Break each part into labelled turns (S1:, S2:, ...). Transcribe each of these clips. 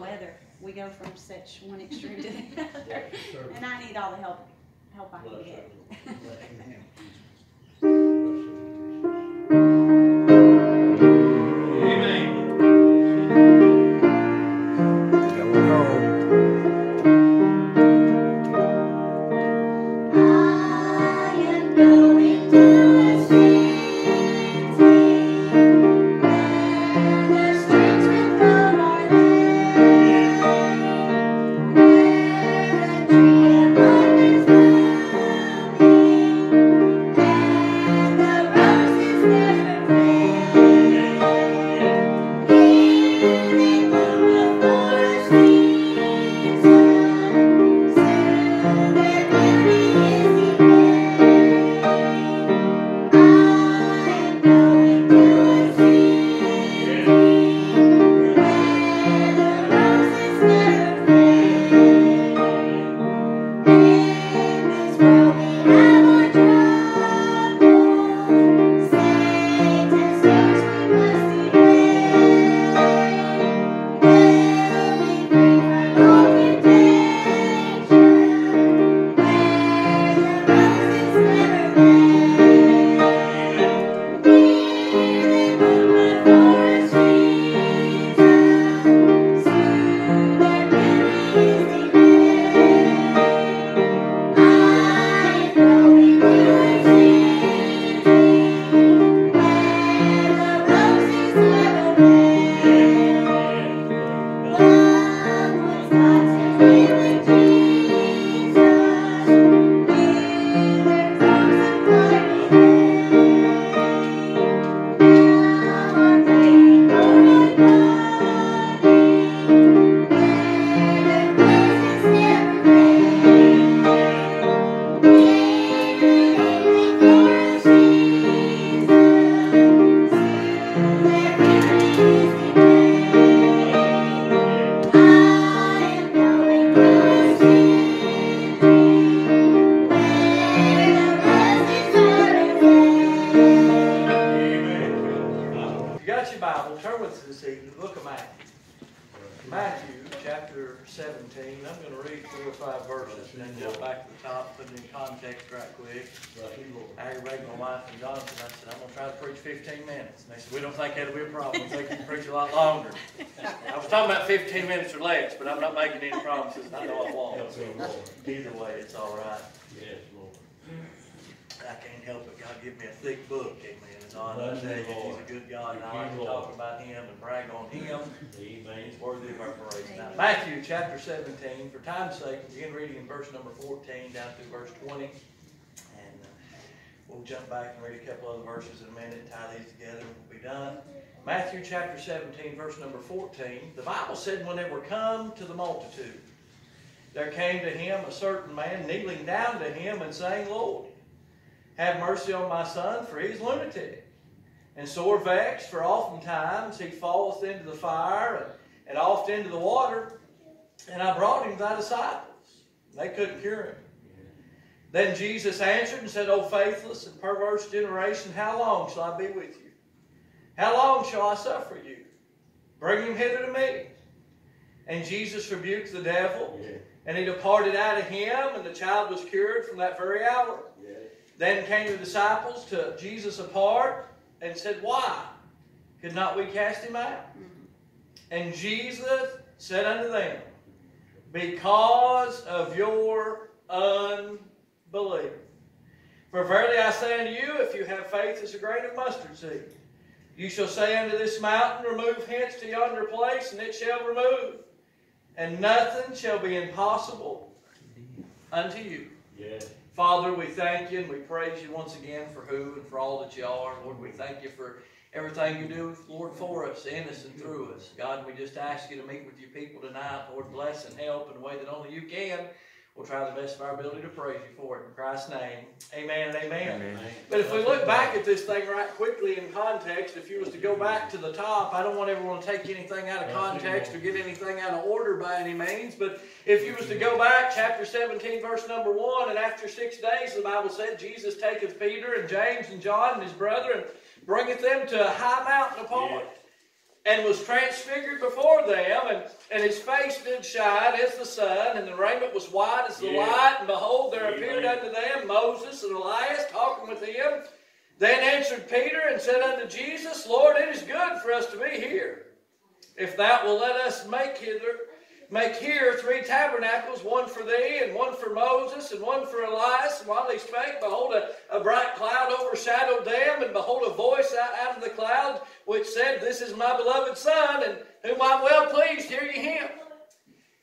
S1: weather. We go from such one extreme to the other. And I need all the help, help I can get.
S2: It's all right.
S3: Yes, Lord.
S2: I can't help it. God give me a thick book, amen. And all I
S3: Bless
S2: tell you,
S3: you,
S2: He's a good God, and I
S3: Thank
S2: like to talk about Him and brag on Him.
S3: Amen.
S2: He's worthy of our praise. Now, Matthew chapter 17, for time's sake, begin reading in verse number 14 down through verse 20. And uh, we'll jump back and read a couple other verses in a minute, tie these together, and we'll be done. Matthew chapter 17, verse number 14. The Bible said, when they were come to the multitude, there came to him a certain man kneeling down to him and saying, Lord, have mercy on my son, for he is lunatic, and sore vexed, for oftentimes he falleth into the fire and, and oft into the water. And I brought him thy disciples. They couldn't cure him. Then Jesus answered and said, O faithless and perverse generation, how long shall I be with you? How long shall I suffer you? Bring him hither to me. And Jesus rebuked the devil,
S3: Yeah,
S2: and he departed out of him, and the child was cured from that very hour.
S3: yeah.
S2: Then came the disciples to Jesus apart and said, Why could not we cast him out? Mm-hmm. And Jesus said unto them, Because of your unbelief. For verily I say unto you, if you have faith as a grain of mustard seed, you shall say unto this mountain, Remove hence to yonder place, and it shall remove. And nothing shall be impossible unto you.
S3: Yeah.
S2: Father, we thank you and we praise you once again for who and for all that you are. Lord, we thank you for everything you do, Lord, for us, in us, and through us. God, we just ask you to meet with your people tonight. Lord, bless and help in a way that only you can. We'll try the best of our ability to praise you for it. In Christ's name, amen and amen. But if we look back at this thing right quickly in context, if you was to go back to the top, I don't want everyone to take anything out of context or get anything out of order by any means, but if you was to go back, chapter 17, verse number 1, and after six days, the Bible said, Jesus taketh Peter and James and John and his brother and bringeth them to a high mountain apart. And was transfigured before them, and, and his face did shine as the sun, and the raiment was white as the
S3: Yeah.
S2: light. And behold, there appeared unto them Moses and Elias talking with him. Then answered Peter and said unto Jesus, Lord, it is good for us to be here. If thou wilt let us make hither, make here three tabernacles, one for thee, and one for Moses, and one for Elias. And while he spake, behold, a, a bright cloud overshadowed them, and behold, a voice out, out of the cloud, which said, This is my beloved Son, and whom I'm well pleased, hear ye him.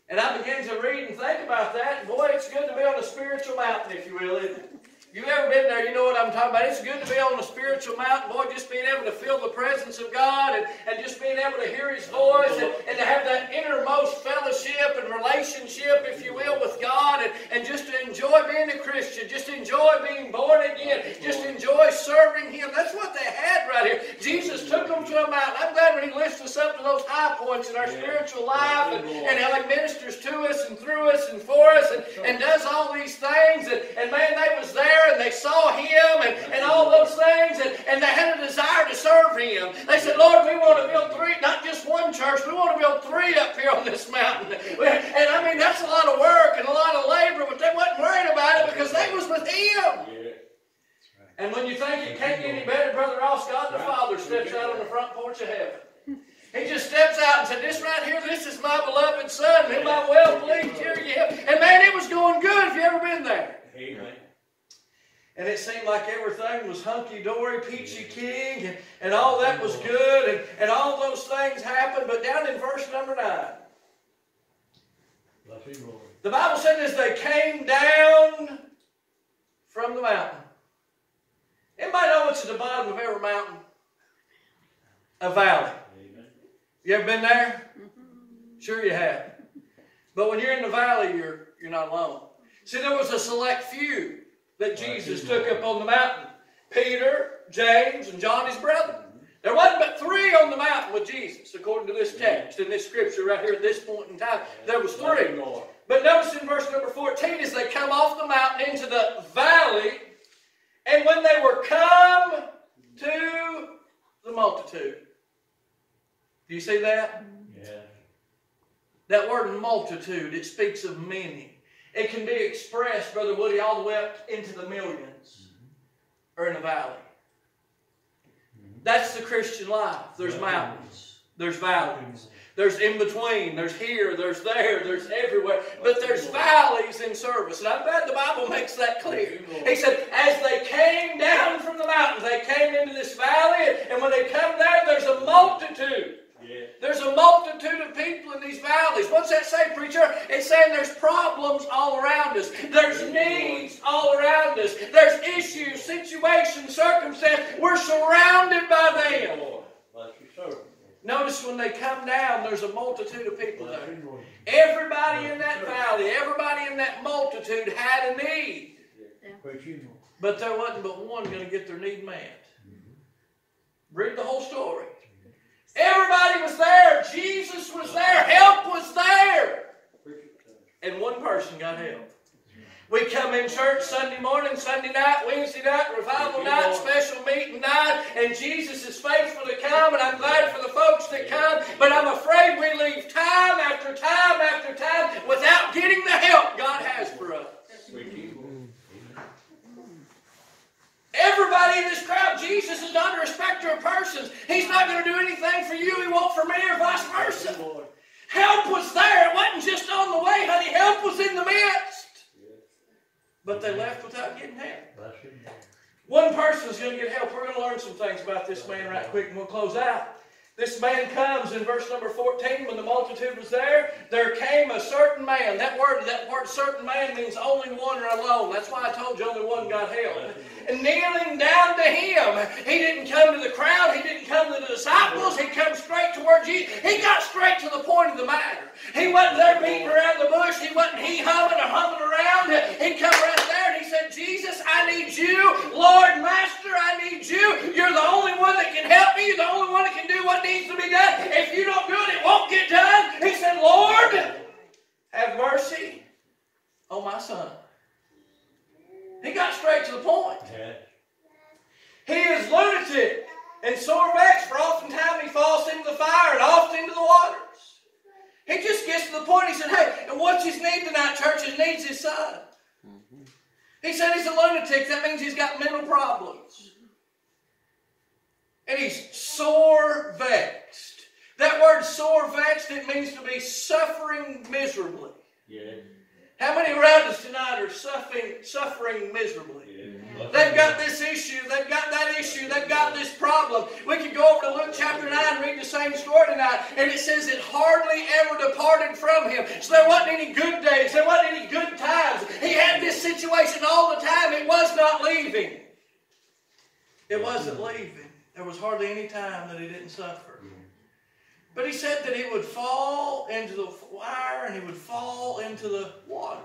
S2: And I began to read and think about that, boy, it's good to be on a spiritual mountain, if you will, isn't it? You ever been there, you know what I'm talking about. It's good to be on a spiritual mountain, boy, just being able to feel the presence of God and, and just being able to hear His voice and, and to have that innermost fellowship and relationship, if you will, with God and, and just to enjoy being a Christian, just enjoy being born again, just enjoy serving Him. That's what they had right here. Jesus took them to a mountain. I'm glad when He lifts us up to those high points in our spiritual life and, and how He ministers to us and through us and for us and, and does all these things. And, and man, they was there and they saw him and, and all those things and, and they had a desire to serve him. They said, Lord, we want to build three, not just one church, we want to build three up here on this mountain. And I mean, that's a lot of work and a lot of labor, but they wasn't worried about it because they was with him.
S3: Yeah.
S2: And when you think it can't get any better, Brother Ross, God the Father steps out on the front porch of heaven. He just steps out and said, This right here, this is my beloved Son, whom I'm well pleased, hear ye him. And man, it was going good if you ever been there.
S3: Amen.
S2: And it seemed like everything was hunky dory, peachy king, and, and all that was good, and, and all those things happened. But down in verse number 9,
S3: Bless you, Lord.
S2: the Bible said as they came down from the mountain. Anybody know what's at the bottom of every mountain? A valley.
S3: Amen.
S2: You ever been there? Mm-hmm. Sure you have. But when you're in the valley, you're, you're not alone. See, there was a select few that Jesus took up on the mountain. Peter, James, and John, his brother. There wasn't but three on the mountain with Jesus, according to this text in this scripture right here at this point in time. There was three. But notice in verse number 14, as they come off the mountain into the valley, and when they were come to the multitude. Do you see that?
S3: Yeah.
S2: That word multitude, it speaks of many. It can be expressed, Brother Woody, all the way up into the millions mm-hmm. or in a valley. That's the Christian life. There's mountains, there's valleys, there's in between, there's here, there's there, there's everywhere. But there's valleys in service. And I'm glad the Bible makes that clear. He said, as they came down from the mountains, they came into this valley, and when they come there, there's a multitude.
S3: Yeah.
S2: There's a multitude of people in these valleys. What's that say, preacher? It's saying there's problems all around us. There's needs all around us. There's issues, situations, circumstances. We're surrounded by them.
S3: Lord. Bless you, sir.
S2: Notice when they come down, there's a multitude of people there. Everybody in that valley, everybody in that multitude had a need.
S3: Bless you, Lord.
S2: But there wasn't but one going to get their need met. Mm-hmm. Read the whole story. Everybody was there. Jesus was there. Help was there.
S3: Preach it, sir.
S2: And one person got help. We come in church Sunday morning, Sunday night, Wednesday night, revival night, special meeting night, and Jesus is faithful to come, and I'm glad for the folks that come, but I'm afraid we leave time after time after time without getting the help God has for us. Everybody in this crowd, Jesus is not a respecter of persons. He's not going to do anything for you he won't for me or vice versa. Help was there. It wasn't just on the way, honey. Help was in the midst. But they left without getting help. One person is going to get help. We're going to learn some things about this man right quick and we'll close out. This man comes in verse number 14 when the multitude was there. There came a certain man. That word, that word certain man means only one or alone. That's why I told you only one got help. And kneeling down to him, he didn't come to the crowd. He didn't come to the disciples. He come straight to where. He got straight to the point of the matter. He wasn't there beating around the bush. He wasn't he humming or humming around. He come right there said, Jesus, I need you. Lord, Master, I need you. You're the only one that can help me. You're the only one that can do what needs to be done. If you don't do it, it won't get done. He said, Lord, have mercy on my son. He got straight to the point.
S3: Yeah.
S2: He is lunatic and sore vexed, for oftentimes he falls into the fire and oft into the waters. He just gets to the point, he said, Hey, and what's his need tonight, church? His needs his son. He said he's a lunatic. That means he's got mental problems. And he's sore vexed. That word sore vexed, it means to be suffering miserably.
S3: Yeah.
S2: How many around us tonight are suffering, suffering miserably?
S3: Yeah.
S2: They've got this issue, they've got that issue, they've got this problem. We could go over to Luke chapter 9 and read the same story tonight, and it says it hardly ever departed from him. So there wasn't any good days, there wasn't any good times. He had this situation all the time, it was not leaving. It wasn't leaving. There was hardly any time that he didn't suffer. But he said that he would fall into the fire and he would fall into the water.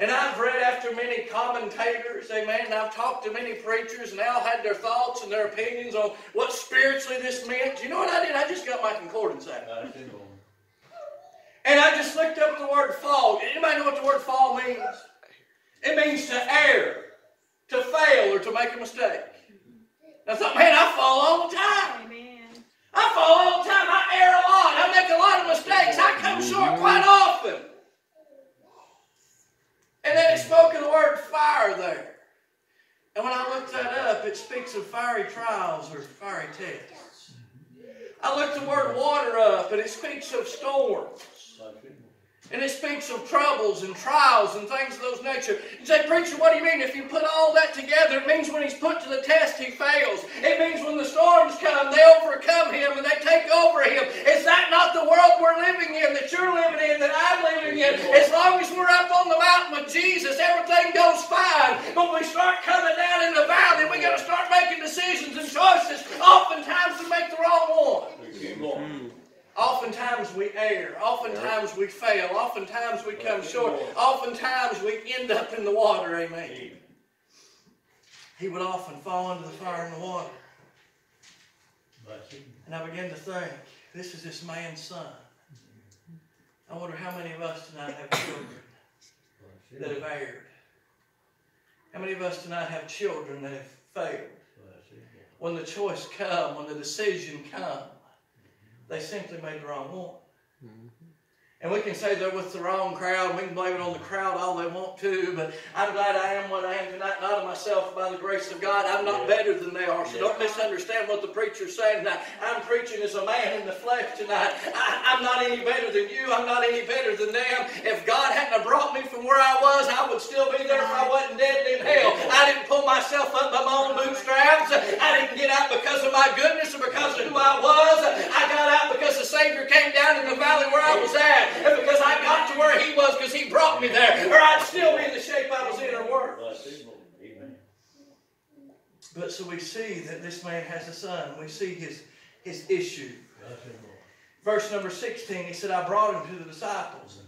S2: And I've read after many commentators, amen, and I've talked to many preachers, and they all had their thoughts and their opinions on what spiritually this meant. Do you know what I did? I just got my concordance out. And I just looked up the word fall. Anybody know what the word fall means? It means to err, to fail, or to make a mistake. Now, I thought, man, I fall all the time.
S1: Amen.
S2: I fall all the time. I err a lot. I make a lot of mistakes. I come short quite often. And then it spoke of the word fire there. And when I looked that up, it speaks of fiery trials or fiery tests. I looked the word water up, and it speaks of storms. And it speaks of troubles and trials and things of those nature. You say, preacher, what do you mean? If you put all that together, it means when he's put to the test, he fails. It means when the storms come, they overcome him and they take over him. Is that not the world we're living in, that you're living in, that I'm living in? As long as we're up on the mountain with Jesus, everything goes fine. But when we start coming down in the valley, we got to start making decisions and choices. Oftentimes we make the wrong one. Oftentimes we err. Oftentimes we fail. Oftentimes we come short. Oftentimes we end up in the water. Amen. He would often fall into the fire and the water. And I began to think, this is this man's son. I wonder how many of us tonight have children that have erred. How many of us tonight have children that have failed? When the choice come, when the decision come, they simply made the wrong one. And we can say they're with the wrong crowd. We can blame it on the crowd all they want to. But I'm glad I am what I am tonight, not of myself, by the grace of God. I'm not better than they are. So don't misunderstand what the preacher's saying tonight. I'm preaching as a man in the flesh tonight. I, I'm not any better than you. I'm not any better than them. If God hadn't have brought me from where I was, I would still be there if I wasn't dead in hell. I didn't pull myself up by my own bootstraps. I didn't get out because of my goodness or because of who I was. I got out because the Savior came down in the valley where I was at. And because I got to where He was because He brought me there. Or I'd still be in the shape I was in or worse.
S3: That's it, Lord. Amen.
S2: But so we see that this man has a son. We see his, his issue.
S3: That's it, Lord.
S2: Verse number 16, he said, I brought him to the disciples.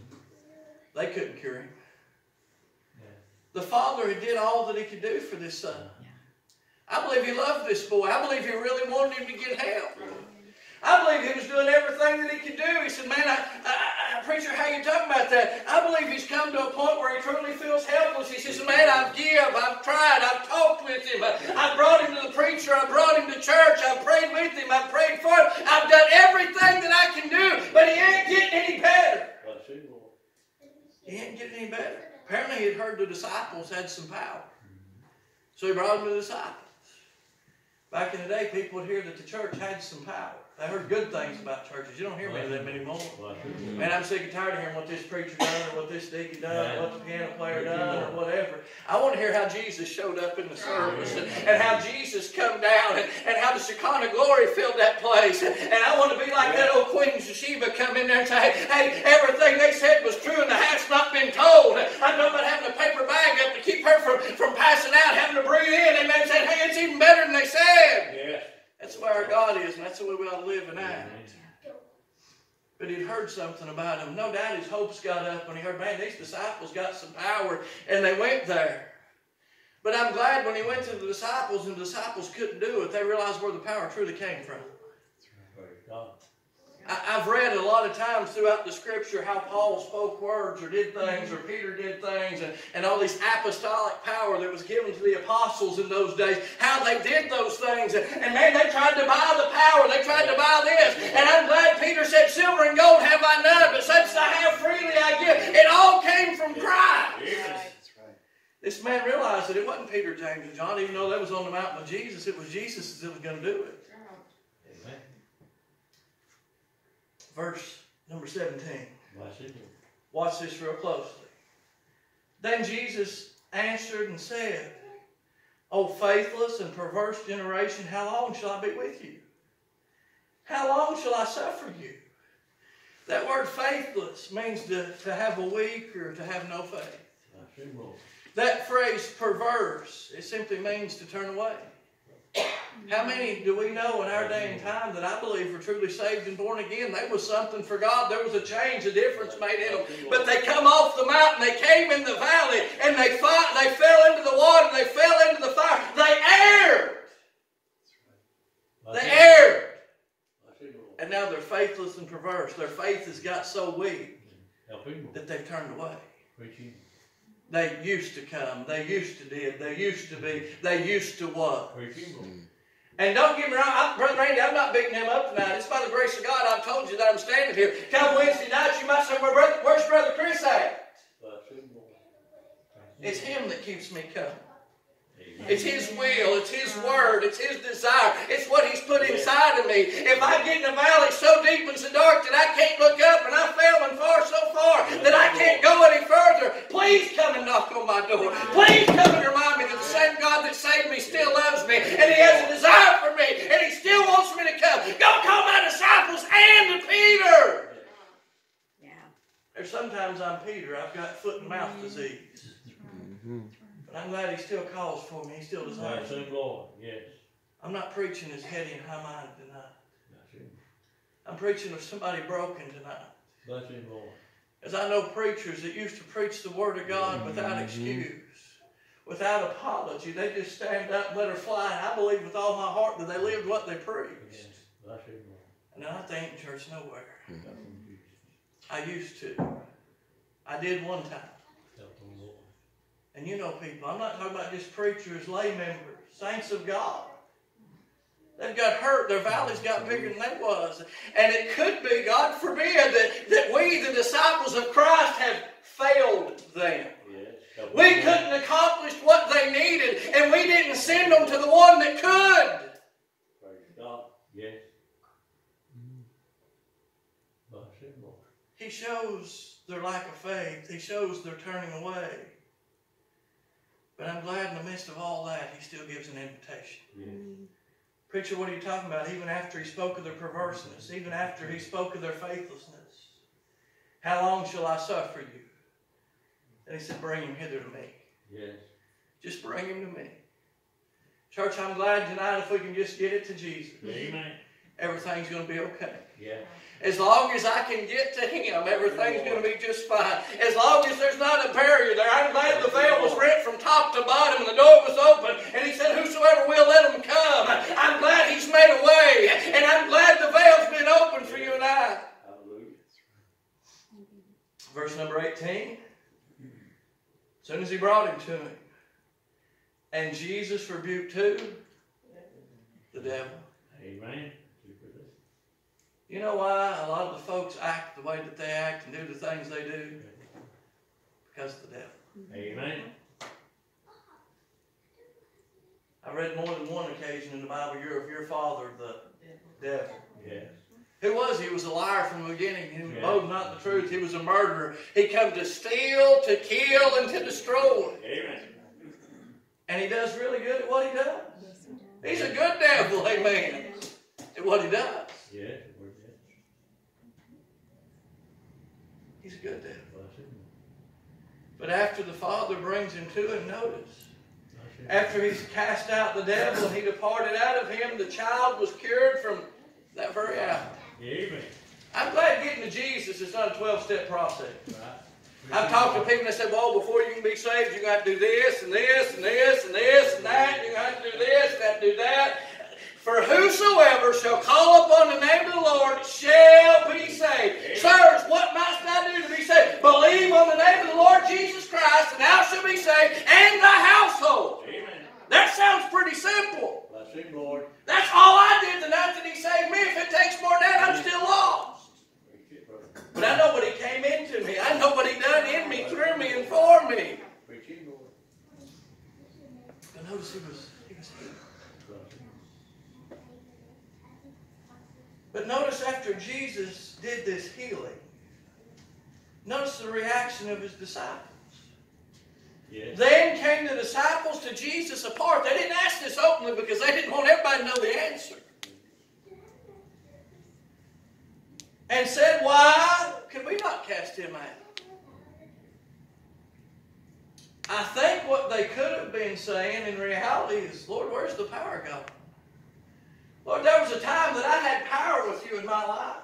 S2: They couldn't cure him. The father had did all that he could do for this son. I believe he loved this boy. I believe he really wanted him to get help. I believe he was doing everything that he could do. He said, Man, I, I, like, preacher, how you talking about that? I believe he's come to a point where he truly feels helpless. He says, man, I've give, I've tried, I've talked with him. I've brought him to the preacher. I've brought him to church. I've prayed with him. I've prayed for him. I've done everything that I can do, but he ain't getting any better. He ain't getting any better. Apparently, he'd heard the disciples had some power. So he brought him to the disciples. Back in the day, people would hear that the church had some power. They heard good things about churches. You don't hear many of them anymore.
S3: I
S2: Man, I'm sick and tired of hearing what this preacher done, or what this deacon done, or what the piano player done, or whatever. I want to hear how Jesus showed up in the service, and, and how Jesus come down, and, and how the Shekinah glory filled that place. And, I want to be like that old Queen Sheba come in there and say, hey, everything they said was true, and the half's not been told. I know about having a paper bag up to keep her from, from passing out, having to breathe in, they said, hey, it's even better than they said.
S3: Yes.
S2: That's the way our God is, and that's the way we ought to live and act. But he'd heard something about him. No doubt his hopes got up when he heard, man, these disciples got some power, and they went there. But I'm glad when he went to the disciples and the disciples couldn't do it, they realized where the power truly came from.
S3: Praise God.
S2: I, I've read a lot of times throughout the scripture how Paul spoke words or did things or Peter did things and, and all this apostolic power that was given to the apostles in those days, how they did those things. And, and man, they tried to buy the power, they tried to buy this. And I'm glad Peter said, Silver and gold have I none, but such as I have freely I give. It all came from Christ.
S3: Yes.
S2: This man realized that it wasn't Peter, James, and John, even though that was on the mountain of Jesus, it was Jesus that was going to do it.
S3: Amen.
S2: Verse number 17. Watch this real closely. Then Jesus answered and said, O faithless and perverse generation, how long shall I be with you? How long shall I suffer you? That word faithless means to, to have a weak or to have no faith.
S3: Bless him, Lord.
S2: That phrase perverse, it simply means to turn away. How many do we know in our day and time that I believe were truly saved and born again? They was something for God. There was a change, a difference made in them. But they come off the mountain, they came in the valley, and they fought, they fell into the water, they fell into the fire. They erred. They erred.
S3: Bless him, Lord.
S2: And now they're faithless and perverse. Their faith has got so weak
S3: Help him, Lord.
S2: that they've turned away.
S3: Preach him.
S2: They used to come. They used to did. They used to be. They used to was.
S3: Preach him, Lord.
S2: And don't get me wrong, I, Brother Randy, I'm not beating him up tonight. It's by the grace of God I've told you that I'm standing here. Come Wednesday night, you might say, Where brother, where's Brother Chris at?
S3: Bless him, Lord.
S2: It's him that keeps me coming.
S3: Amen.
S2: It's his will, it's his word, it's his desire, it's what he's put inside of me. If I get in a valley so deep and so dark that I can't look up and I'm and far so far that I can't go any further, please come and knock on my door. Please come and remind me that the same God that saved me still loves me and he has a desire for me and he still wants me to come. Go call my disciples and Peter.
S1: Yeah.
S2: There's sometimes I'm Peter, I've got foot and mouth disease. Mm-hmm. But I'm glad he still calls for me, he still desires
S3: Bless
S2: me.
S3: him, Lord. Yes.
S2: I'm not preaching as heady and high-minded tonight.
S3: Bless him.
S2: I'm preaching of somebody broken tonight.
S3: Bless him, Lord.
S2: As I know preachers that used to preach the Word of God mm-hmm. without excuse, without apology. They just stand up and let her fly. And I believe with all my heart that they lived what they
S3: Yes.
S2: preached.
S3: Bless him, Lord.
S2: And I think church nowhere.
S3: Him, Jesus.
S2: I used to. I did one time.
S3: Help him, Lord.
S2: And you know people, I'm not talking about just preachers, lay members, saints of God. They've got hurt, their valleys got bigger than they was. And it could be, God forbid, that, that we, the disciples of Christ, have failed them.
S3: Yes.
S2: We couldn't accomplish what they needed, and we didn't send them to the one that could.
S3: Praise God. Yes.
S2: He shows their lack of faith. He shows their turning away. But I'm glad in the midst of all that, he still gives an invitation.
S3: Yes.
S2: Preacher, what are you talking about? Even after he spoke of their perverseness, even after he spoke of their faithlessness, how long shall I suffer you? And he said, Bring him hither to me.
S3: Yes.
S2: Just bring him to me. Church, I'm glad tonight if we can just get it to Jesus,
S3: Amen.
S2: everything's going to be okay.
S3: Yeah.
S2: As long as I can get to Him, everything's going to be just fine. As long as there's not a barrier there. I'm glad the veil was rent from top to bottom and the door was open. And He said, Whosoever will, let him come. I'm glad He's made a way. And I'm glad the veil's been open for you and I.
S3: Hallelujah.
S2: Verse number 18. As soon as He brought him to Him. And Jesus rebuked who? The devil.
S3: Amen. Super good.
S2: You know why a lot of the folks act the way that they act and do the things they do? Because of the devil.
S3: Amen.
S2: I read more than one occasion in the Bible, you're of your father, the devil.
S3: Yes.
S2: Who was he? He was a liar from the beginning. He
S3: Yeah.
S2: spoke not the truth. He was a murderer. He come to steal, to kill, and to destroy.
S3: Amen.
S2: And he does really good at what he does. He's a good devil, amen. At what he does.
S3: Yes, we're dead.
S2: He's a good devil.
S3: Bless him.
S2: But after the Father brings him to him, notice. After he's cast out the devil and he departed out of him, the child was cured from that very hour.
S3: Amen.
S2: I'm glad getting to Jesus is not a 12 step process.
S3: Right.
S2: I've talked to people that said, well, before you can be saved, you're going to have to do this and this and this and this and that. You're going to have to do this, you have to do that. For whosoever shall call upon the name of the Lord shall be saved. Sirs, what must I do to be saved? Believe on the name of the Lord Jesus Christ, and thou shalt be saved, and thy household.
S3: Amen.
S2: That sounds pretty simple.
S3: Bless him, Lord.
S2: That's all I did the night that He saved me. If it takes more than that, I'm still lost.
S3: Preach it, brother.
S2: But I know what He came into me. I know what He done in me, through me, and for me.
S3: Preach him, Lord.
S2: But notice He was, he was healed.
S3: Bless him.
S2: But notice after Jesus did this healing, notice the reaction of his disciples.
S3: Yes.
S2: Then came the disciples to Jesus apart. They didn't ask this openly because they didn't want everybody to know the answer. And said, Why could we not cast him out? I think what they could have been saying in reality is, Lord, where's the power gone? Lord, there was a time that I had power with you in my life.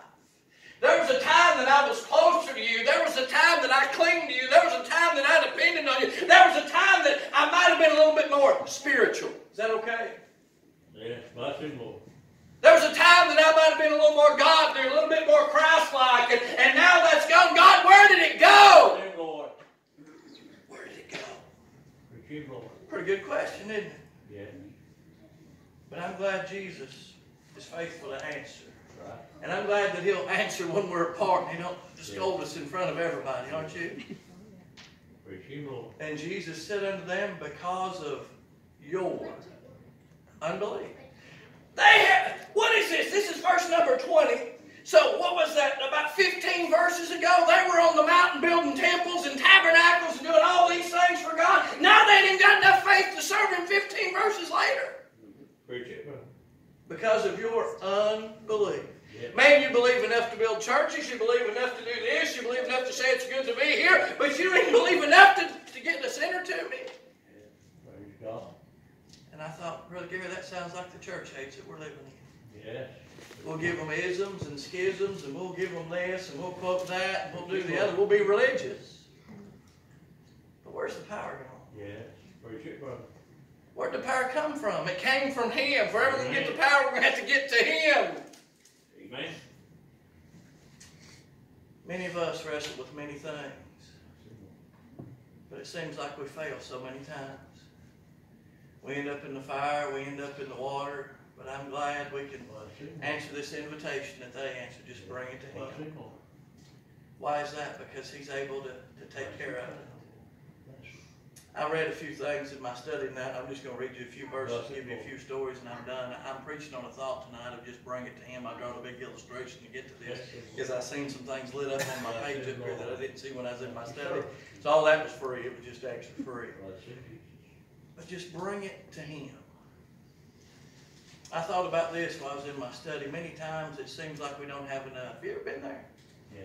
S2: There was a time that I was closer to you. There was a time that I clinged to you. There was a time that I depended on you. There was a time that I might have been a little bit more spiritual. Is that okay?
S3: Yes. Bless him, Lord.
S2: There was a time that I might have been a little more godly, a little bit more Christ-like, and, and now that's gone. God, where did it go?
S3: Bless him, Lord.
S2: Where did it go?
S3: Lord.
S2: Pretty good question, isn't it?
S3: Yes.
S2: But I'm glad Jesus is faithful to answer.
S3: Right.
S2: And I'm glad that he'll answer when we're apart and he don't scold us in front of everybody, aren't you?
S3: Lord.
S2: And Jesus said unto them, because of your unbelief. They have, what is this? This is verse number 20. So what was that? About 15 verses ago, they were on the mountain building temples and tabernacles and doing all these things for God. Now they didn't got enough faith to serve Him 15 verses later.
S3: Preach it.
S2: Because of your unbelief. Man, you believe enough to build churches, you believe enough to do this, you believe enough to say it's good to be here, but you don't believe enough to, to get the sinner to me.
S3: Praise God.
S2: And I thought, Brother Gary, that sounds like the church age that we're living in.
S3: Yes.
S2: We'll give them isms and schisms, and we'll give them this, and we'll quote that, and we'll do the other. We'll be religious. But where's the power going?
S3: Yes. Preach it, brother.
S2: Where'd the power come from? It came from Him. For ever we get the power, we're going to have to get to Him.
S3: Amen.
S2: Many of us wrestle with many things, but it seems like we fail so many times. We end up in the fire, we end up in the water, but I'm glad we can answer this invitation that they answered. Just bring it to Him.
S3: Bless him, Lord.
S2: Why is that? Because He's able to, to take care of it. I read a few things in my study tonight. I'm just going to read you a few verses, give you a few stories, and I'm done. I'm preaching on a thought tonight of just bring it to Him. I drawn a big illustration to get to this because I've seen some things lit up on my page up here that I didn't see when I was in my study. So all that was free. It was just extra free.
S3: Bless him, Jesus.
S2: But just bring it to Him. I thought about this while I was in my study. Many times it seems like we don't have enough. Have you ever been there?
S3: Yeah.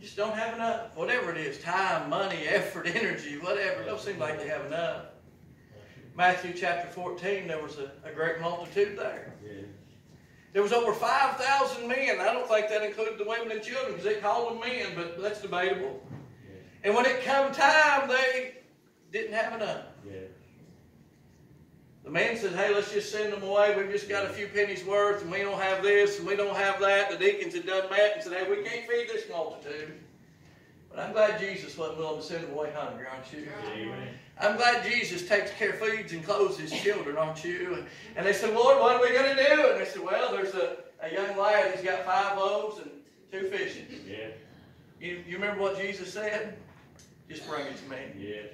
S2: Just don't have enough. Whatever it is, time, money, effort, energy, whatever. It don't seem like they have enough. Matthew chapter 14, there was a, a great multitude there.
S3: Yes.
S2: There was over 5,000 men. I don't think that included the women and children because they called them men, but that's debatable.
S3: Yes.
S2: And when it come time, they didn't have enough. The man said, hey, let's just send them away. We've just got a few pennies worth, and we don't have this, and we don't have that. The deacons had done that and said, hey, we can't feed this multitude. But I'm glad Jesus wasn't willing to send them away hungry, aren't you?
S3: Amen.
S2: I'm glad Jesus takes care, feeds, and clothes his children, aren't you? And, and they said, Lord, what are we going to do? And they said, well, there's a, a young lad, he's got five loaves and two fishes.
S3: Yes.
S2: You, you remember what Jesus said? Just bring it to me.
S3: Yes.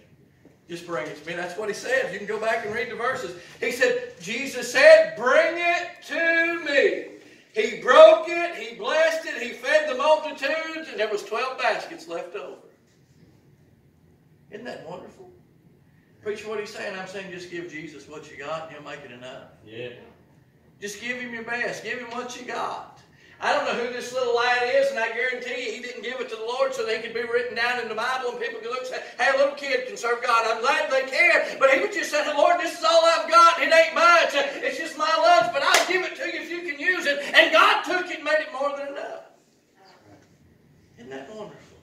S2: Just bring it to me. That's what he said. You can go back and read the verses. He said, Jesus said, Bring it to me. He broke it, he blessed it, he fed the multitudes, and there was 12 baskets left over. Isn't that wonderful? Preacher, what he's saying? I'm saying just give Jesus what you got and he'll make it enough.
S3: Yeah.
S2: Just give him your best. Give him what you got. I don't know who this little lad is, and I guarantee you he didn't give it to the Lord so that he could be written down in the Bible and people could look and say, hey, a little kid can serve God. I'm glad they care. But he was just saying, Lord, this is all I've got. It ain't much. It's just my lunch, but I'll give it to you if you can use it. And God took it and made it more than enough. Isn't that wonderful?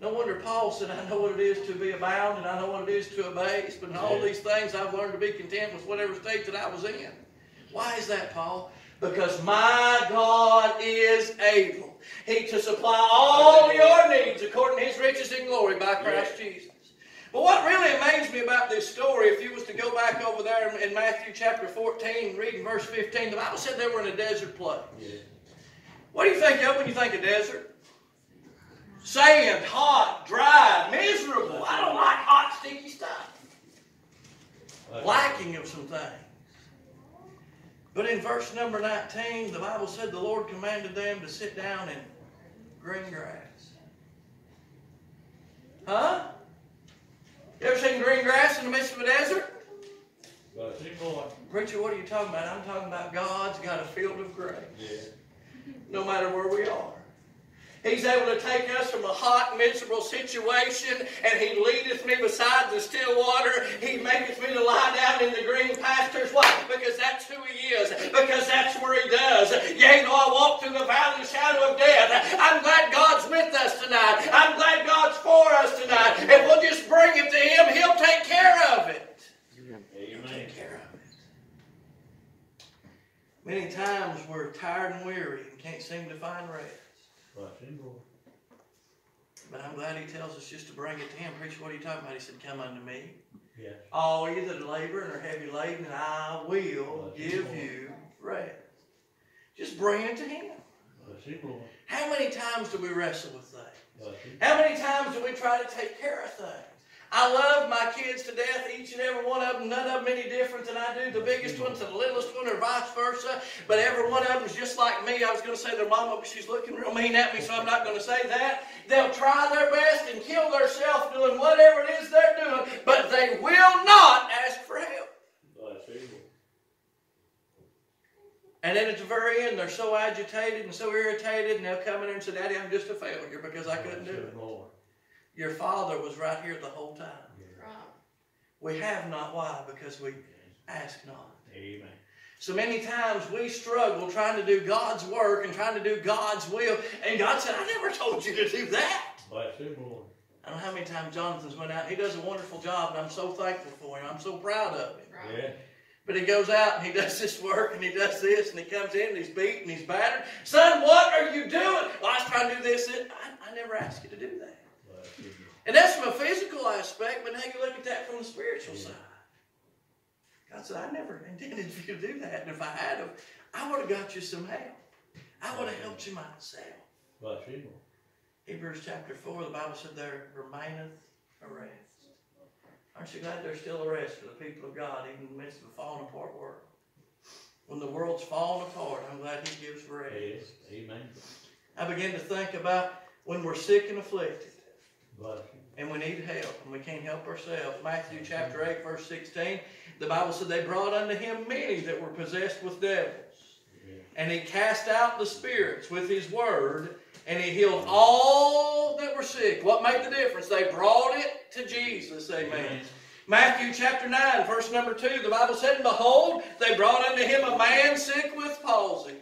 S2: No wonder Paul said, I know what it is to be abound and I know what it is to abase, but in all these things I've learned to be content with whatever state that I was in. Why is that, Paul? Because my God is able. He to supply all your needs according to his riches and glory by Christ Jesus. But what really amazed me about this story, if you was to go back over there in- in Matthew chapter 14, reading verse 15, the Bible said they were in a desert place.
S3: Yeah.
S2: What do you think of when you think of desert? Sand, hot, dry, miserable. I don't like hot, sticky stuff. Lacking of some things. But in verse number 19, the Bible said the Lord commanded them to sit down in green grass. Huh? You ever seen green grass in the midst of a desert?
S3: But boy.
S2: Preacher, what are you talking about? I'm talking about God's got a field of grace.
S3: Yeah.
S2: no matter where we are. He's able to take us from a hot, miserable situation, and He leadeth me beside the still water. He maketh me to lie down in the green pastures. Why? Because that's who He is. Because that's where He does. Yea, though I walk through the valley of the shadow of death, I'm glad God's with us tonight. I'm glad God's for us tonight. If we'll just bring it to Him, He'll take care of it.
S3: Amen.
S2: He'll take care of it. Many times we're tired and weary and can't seem to find rest.
S3: But see, boy.
S2: But I'm glad he tells us just to bring it to him. Preacher, what are you talking about? He said, Come unto me.
S3: Yes.
S2: All you that labor and are heavy laden, and I will give you rest. Just bring it to him.
S3: But see, boy.
S2: How many times do we wrestle with things? How many times do we try to take care of things? I love my kids to death, each and every one of them, none of them any different than I do. The biggest one to the littlest one, or vice versa. But every one of them is just like me. I was going to say their mama, but she's looking real mean at me, so I'm not going to say that. They'll try their best and kill themselves doing whatever it is they're doing, but they will not ask for help. And then at the very end, they're so agitated and so irritated, and they'll come in and say, Daddy, I'm just a failure because I couldn't do it.
S3: More.
S2: Your father was right here the whole time. Right. We have not. Why? Because we ask not.
S3: Amen.
S2: So many times we struggle trying to do God's work and trying to do God's will. And God said, I never told you to do that.
S3: But see, boy.
S2: I don't know how many times Jonathan's went out. He does a wonderful job, and I'm so thankful for him. I'm so proud of him.
S3: Yeah.
S2: But he goes out and he does this work and he does this and he comes in and he's beat and he's battered. Son, what are you doing? Well, I was trying to do this. And I, I never asked you to do that.
S3: But see, boy.
S2: And that's from a physical aspect, but now you look at that from the spiritual side. God said, I never intended for you to do that. And if I had have, I would have got you some help. I would have helped you myself.
S3: See.
S2: Hebrews chapter 4, the Bible said there remaineth a rest. Aren't you glad there's still a rest for the people of God, even in the midst of a falling apart world? When the world's falling apart, I'm glad He gives rest.
S3: Yes. Amen.
S2: I begin to think about when we're sick and afflicted. And we need help, and we can't help ourselves. Matthew chapter 8, verse 16, the Bible said, They brought unto him many that were possessed with devils. And he cast out the spirits with his word, and he healed all that were sick. What made the difference? They brought it to Jesus. Amen. Matthew chapter 9, verse number 2, the Bible said, And behold, they brought unto him a man sick with palsy.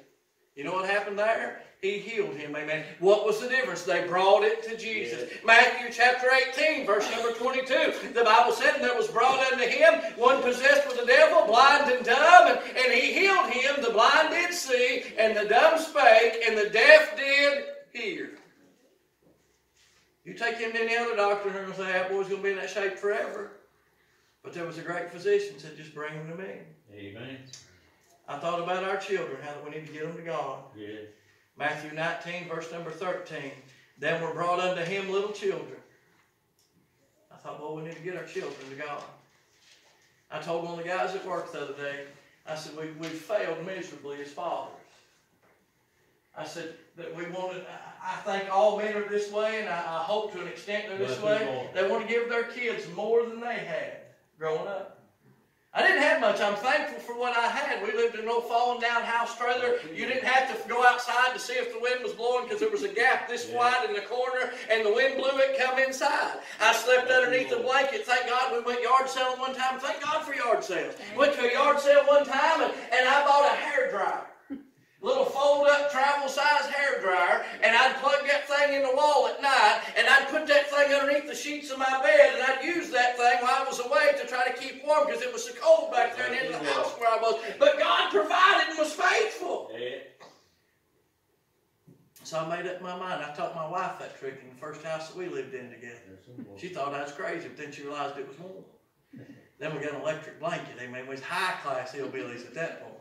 S2: You know what happened there? He healed him, amen. What was the difference? They brought it to Jesus. Matthew chapter 18, verse number 22. The Bible said, And there was brought unto him one possessed with the devil, blind and dumb, and, and he healed him. The blind did see, and the dumb spake, and the deaf did hear. You take him to any other doctor, and they're going to say, That boy's going to be in that shape forever. But there was a great physician said, Just bring him to me.
S3: Amen.
S2: I thought about our children, how that we need to get them to God.
S3: Yeah.
S2: Matthew 19, verse number 13. Then were brought unto him little children. I thought, well, we need to get our children to God. I told one of the guys at work the other day, I said, we, we failed miserably as fathers. I said that we wanted, I, I think all men are this way, and I, I hope to an extent they're this way. They want to give their kids more than they had growing up. I didn't have much. I'm thankful for what I had. We lived in an old fallen down house trailer. You didn't have to go outside to see if the wind was blowing because there was a gap this
S3: Yeah.
S2: wide in the corner and the wind blew it come inside. I slept underneath the blanket. Thank God we went yard selling one time. Thank God for yard sales. Went to a yard sale one time and, and I bought a hair dryer. Little fold up travel size hair dryer, and I'd plug that thing in the wall at night, and I'd put that thing underneath the sheets of my bed, and I'd use that thing while I was away to try to keep warm because it was so cold back there and in the house where I was. But God provided and was faithful.
S3: Yeah.
S2: So I made up my mind. I taught my wife that trick in the first house that we lived in together.
S3: Bless you, Lord.
S2: She thought I was crazy, but then she realized it was warm. Then we got an electric blanket. I mean, we was high class hillbillies at that point.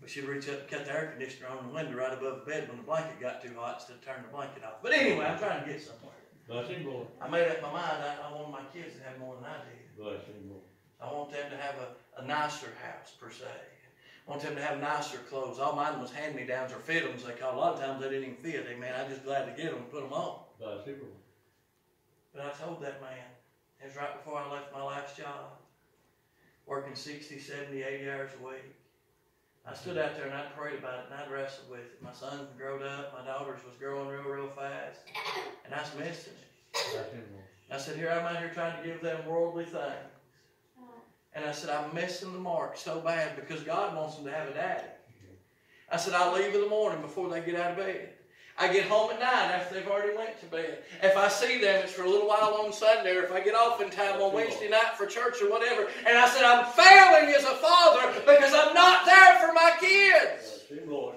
S2: But she'd reach up and cut the air conditioner on the window right above the bed when the blanket got too hot instead of turn the blanket off. But anyway, I'm trying to get somewhere.
S3: Bless you, Lord.
S2: I made up my mind. I, I wanted my kids to have more than I did.
S3: Bless you, Lord.
S2: I want them to have a, a nicer house per se. I want them to have nicer clothes. All mine was hand-me-downs or fit-ems. They call a lot of times they didn't even fit. Man, I'm just glad to get them and put them on.
S3: Bless you, Lord.
S2: But I told that man, it was right before I left my last job, working 60, 70, 80 hours a week. I stood out there and I prayed about it and I'd wrestled with it. My son growed up, my daughters was growing real, real fast, and I was missing it. I said, here I'm out here trying to give them worldly things. And I said, I'm missing the mark so bad because God wants them to have a daddy. I said, I'll leave in the morning before they get out of bed. I get home at night after they've already went to bed. If I see them, it's for a little while on Sunday, or if I get off in time on Wednesday night for church or whatever. And I said, I'm failing as a father because I'm not there for my kids.
S3: Bless you, Lord.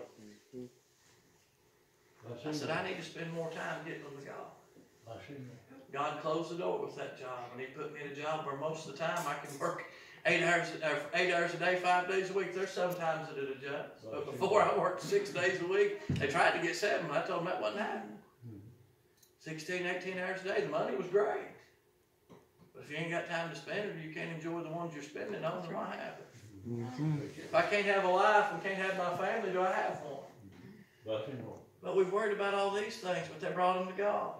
S2: I said, I need to spend more time getting them to God.
S3: Bless you, Lord.
S2: God closed the door with that job, and He put me in a job where most of the time I can work eight hours, uh, eight hours a day, five days a week. There's some times that it adjusts, but before I worked six days a week. They tried to get seven, I told them that wasn't happening. 16, 18 hours a day. The money was great, but if you ain't got time to spend it, you can't enjoy the ones you're spending on, then why have it? If I can't have a life and can't have my family, do I have one?
S3: Bless you, Lord.
S2: But we've worried about all these things, but they brought them to God.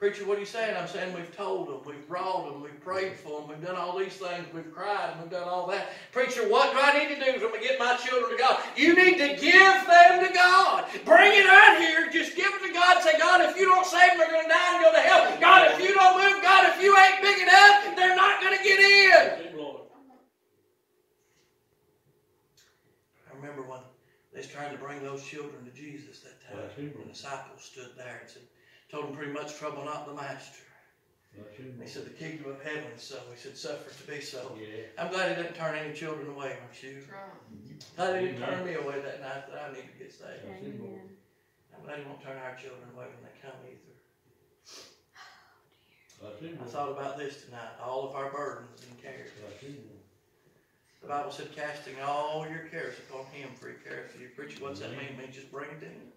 S3: Bless you, Lord.
S2: Preacher, what are you saying? I'm saying we've told them, we've brought them, we've prayed for them, we've done all these things, we've cried, and we've done all that. Preacher, what do I need to do to get my children to God? You need to give them to God. Bring it out here. Just give it to God. Say, God, if you don't save them, they're going to die and go to hell. God, if you don't move, God, if you ain't big enough, they're not going to get in.
S3: Bless you, Lord.
S2: I remember when they was trying to bring those children to Jesus that time. The disciples stood there and said, told them pretty much trouble not the master.
S3: Bless you,
S2: And he said, the kingdom of heaven is so. He said, suffer to be so.
S3: Yeah.
S2: I'm glad he didn't turn any children away, aren't you? Glad he didn't turn me away that night that I need to get saved.
S3: Bless you, Lord.
S2: I'm glad he won't turn our children away when they come either.
S3: Bless
S2: I thought about this tonight, all of our burdens and cares.
S3: Bless you, Lord.
S2: The Bible said, casting all your cares upon him, for he cares for you. Preacher, what's that mean? It means just bring it to him.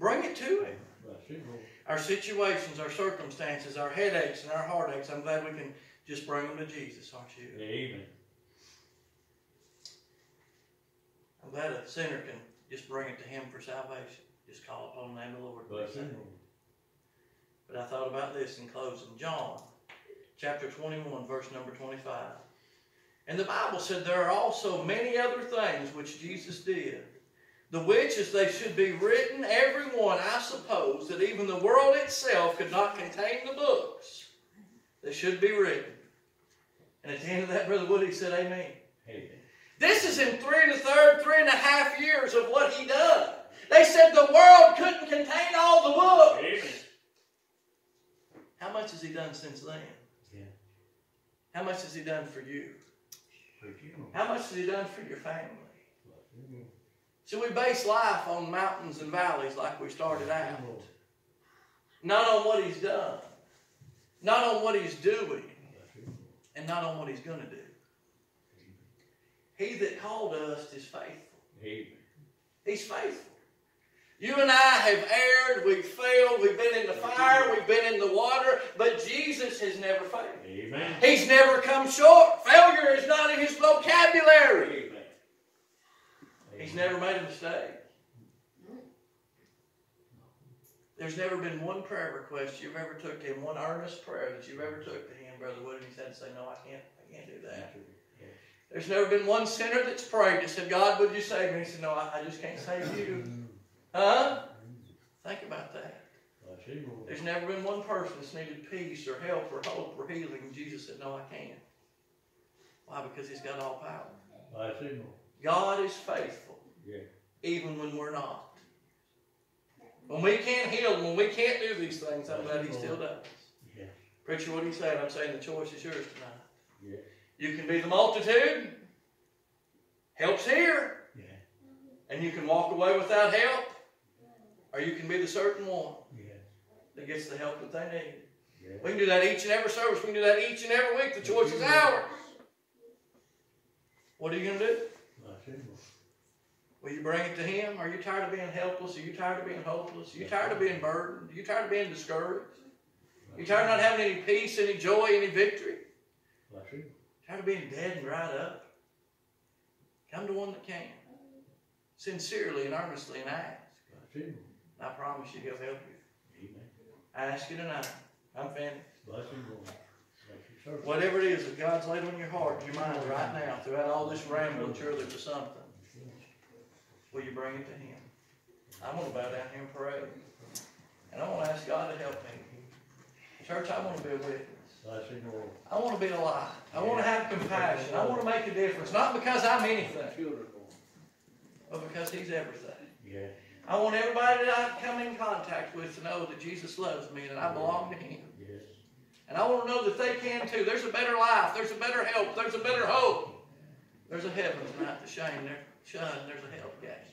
S2: Bring it to him.
S3: Bless you, Lord.
S2: Our situations, our circumstances, our headaches and our heartaches, I'm glad we can just bring them to Jesus, aren't you?
S3: Amen.
S2: I'm glad a sinner can just bring it to him for salvation. Just call upon the name of the Lord.
S3: Bless Lord.
S2: But I thought about this in closing. John chapter 21, verse number 25. And the Bible said there are also many other things which Jesus did, the which as they should be written, every one, I suppose, that even the world itself could not contain the books that should be written. And at the end of that, Brother Woody said, Amen.
S3: Amen.
S2: This is in three and a third, three and a half years of what he done. They said the world couldn't contain all the books.
S3: Amen.
S2: How much has he done since then?
S3: Yeah.
S2: How much has he done for you?
S3: Bless you,
S2: How much has he done for your family? So we base life on mountains and valleys like we started out. Not on what he's done. Not on what he's doing.
S3: Bless you, Lord.
S2: And not on what he's going to do. He that called us is faithful.
S3: Amen.
S2: He's faithful. You and I have erred, we've failed, we've been in the fire, we've been in the water, but Jesus has never failed.
S3: Amen.
S2: He's never come short. Failure is not in his vocabulary. He's never made a mistake. There's never been one prayer request you've ever took to him, one earnest prayer that you've ever took to him, Brother Wood, and he's had to say, no, I can't, I can't do that. There's never been one sinner that's prayed that said, God, would you save me? He said, no, I, I just can't save you. Huh? Think about that.
S3: Bless you, Lord.
S2: There's never been one person that's needed peace or help or hope or healing, and Jesus said, no, I can't. Why? Because he's got all power.
S3: Bless you, Lord.
S2: God is faithful,
S3: Yeah.
S2: even when we're not. When we can't heal, when we can't do these things, I'm glad he still does.
S3: Yeah.
S2: Preacher, what are you saying? I'm saying the choice is yours tonight.
S3: Yeah.
S2: You can be the multitude. Help's here.
S3: Yeah.
S2: And you can walk away without help. Or you can be the certain one
S3: Yeah.
S2: that gets the help that they need.
S3: Yeah.
S2: We can do that each and every service. We can do that each and every week. The choice is ours. What are you going to do?
S3: Bless you, Lord.
S2: Will you bring it to Him? Are you tired of being helpless? Are you tired of being hopeless? Are you tired of being burdened? Are you tired of being discouraged? Are you tired of not having any peace, any joy, any victory? Tired of being dead and dried up? Come to one that can. Sincerely and earnestly and ask.
S3: Bless you, Lord.
S2: And I promise you He'll help you.
S3: Amen.
S2: I ask you tonight. I'm finished.
S3: Bless you, Lord. Bless you, sir.
S2: Whatever it is that God's laid on your heart, your mind right now, throughout all this rambling, surely there's something. Will you bring it to Him? I'm going to bow down here and pray. And I want to ask God to help me. Church, I want to be a witness.
S3: Bless you, Lord.
S2: I want to be a light. I want to have compassion. I want to make a difference. Not because I'm anything, but because He's everything.
S3: Yeah.
S2: I want everybody that I come in contact with to know that Jesus loves me and that I belong to Him.
S3: Yes.
S2: And I want to know that they can too. There's a better life. There's a better help. There's a better hope. There's a heaven tonight to shame there. Shine. There's a hell gate.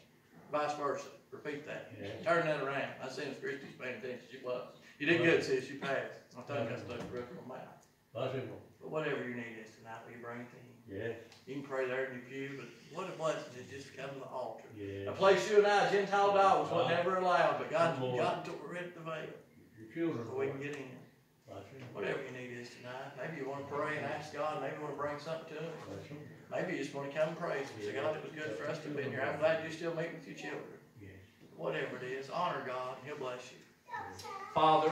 S2: Vice versa. Repeat that.
S3: Yeah.
S2: Turn that around. I seen if Christy's paying attention. She was. You did good, sis. You passed. I thought I stuck the roof of my mouth.
S3: You,
S2: But whatever your need is tonight, we bring it to Him?
S3: Yes.
S2: You can pray there in your pew, but what a blessing is just come to the altar.
S3: Yes.
S2: A place you and I, Gentile dogs, were never allowed, but God,
S3: Lord.
S2: God tore rid the veil
S3: Your children,
S2: so we can get in.
S3: You,
S2: Whatever your need is tonight. Maybe you want to pray and ask God. Maybe you want to bring something to Him.
S3: Bless you.
S2: Maybe you just want to come and praise Him. Say, God, it was good for us to be here. I'm glad you're still meeting with your children. Whatever it is, honor God. and He'll bless you. Father,